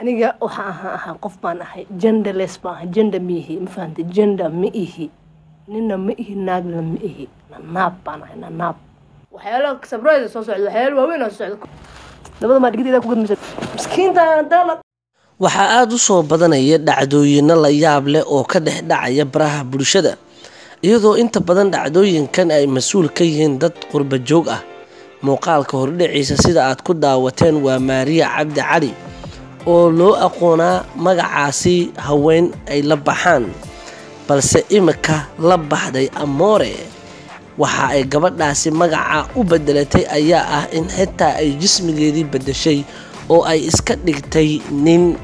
aniga waxaan ahaa ahaa qof baan ahay genderless baan ahay gender ma ihi ma fahanta gender ma ihi nina ma ihi naagna ma ihi nanaab baan ahay nanaab waxyaalo sabrada soo socda waxyaalo waaweyn oo socda. Labada maa dhigdeeda ku gudmisa miskiinta waxaa aada u soo badanaya dhacdooyino la yaab leh oo ka dhex dhacaya baraha bulshada iyadoo inta badan dhacdooyinkan ay mas'uul ka yihiin dad qurba joog ah. Muuqaalka hordhiciisa sida aad ku daawateen waa maariya cabdi cali oo loo aqoonaa magacaasi haween ay la baxaan balse imika la baxday amoore waxa ay gabadhaasi magaca u bedelatay ayaa ah in xitaa ay jismigeedii bedeshay oo ay iska dhigtay nin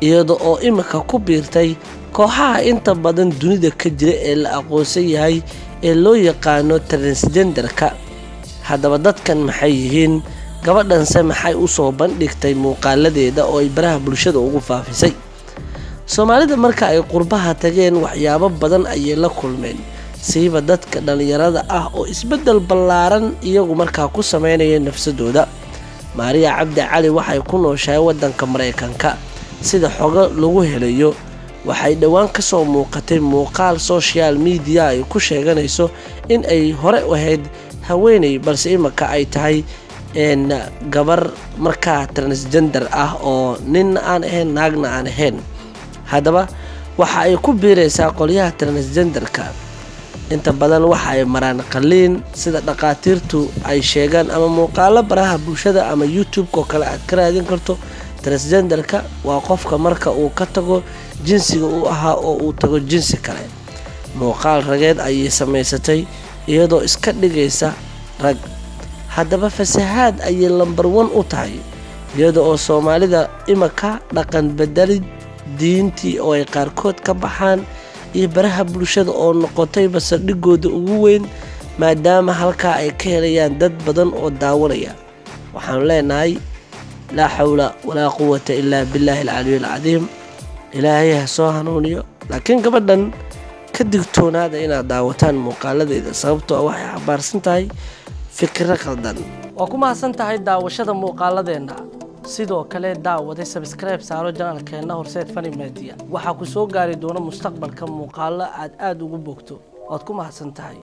iyada oo imika ku biirtay kooxaha inta badan dunida ka jira ee la aqoonsan yahay ee loo yaqaano transgenderka. Haddaba dadkan maxay yihiin gabadhanse maxay u soo bandhigtay muuqaaladeeda oo ay baraha bulshada ugu faafisay? Soomaalida marka ay qurbaha tageen waxyaabo badan ayay la kulmeen. Siiba dadka dhallinyarada ah oo isbeddel ballaaran iyagu markaa ku sameynaya nafsadooda. Maariya cabdi cali waxay ku nooshahay waddanka maraykanka sida xogo lagu helayo waxay dhowaan ka soo muuqatay muuqaal social media ay ku sheeganayso in ay hore ahayd haweeney balse imika ay tahay gabar markaa transgender ah oo ninna aan ahayn naagna aan ahayn haddaba waxa ay ku biiraysaa qolyaha transgenderka. Inta badan waxa ay maraan qaliin sida dhaqaatiirtu ay sheegaan ama muuqaalo baraha bulshada ama youtube-ka kale aad ka raadin karto. Transgenderka waa qofka marka uu ka tago jinsiga uu ahaa oo uu tago jinsi kale. Muuqaal rageed ayay samaysatay iyadoo iska dhigaysa rag haddaba fasahaad ayay lambar wan u tahay iyada oo soomaalida imika dhaqan bedelid diintii oo ay qaarkood ka baxaan iyo baraha bulshada oo noqotay basaldhigooda ugu weyn maadaama halkaa ay ka helayaan dad badan oo daawanaya. Waxaanu leenahay laa xawla walaa quwata ilaa billaahi alcaliy alcadiim ilaahay ha soo hanuuniyo laakiin gabadhan ka digtoonaada inaad daawataan muuqaaladeeda sababtoo ah waxay xabaarsan tahay fikiro qaldan waa ku mahadsan tahay daawashada muuqaaladeenna. Sidoo kale daawaday sabskribe saaro janaalkeenna horseed fani media. Waxaa ku soo gaari doona mustaqbalka muuqaalo aad aada ugu bogto waad ku mahadsan tahay